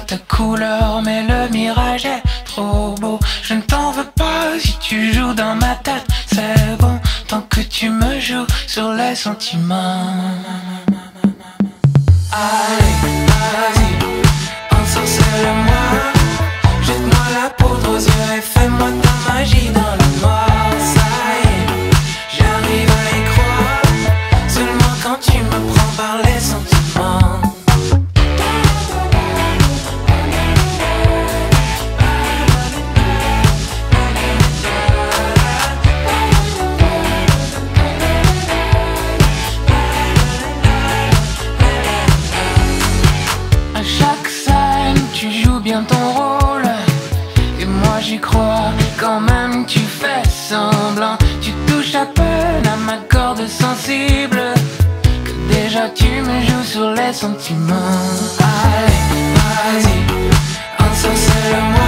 ta couleur, mais le mirage est trop beau. Je ne t'en veux pas si tu joues dans ma tête. C'est bon, tant que tu me joues sur les sentiments. Ton rôle. Et moi j'y crois, quand même tu fais semblant. Tu touches à peine à ma corde sensible. Que déjà tu me joues sur les sentiments. Allez, vas-y, ensorcelle-moi.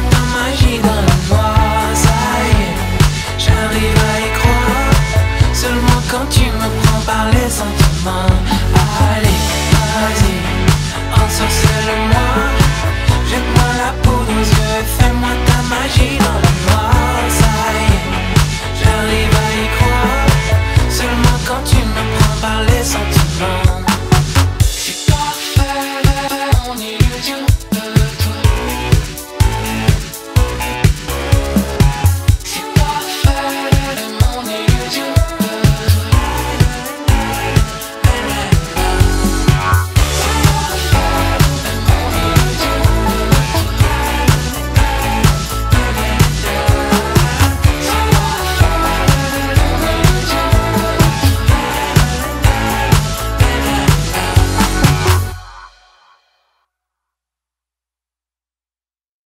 bota magia.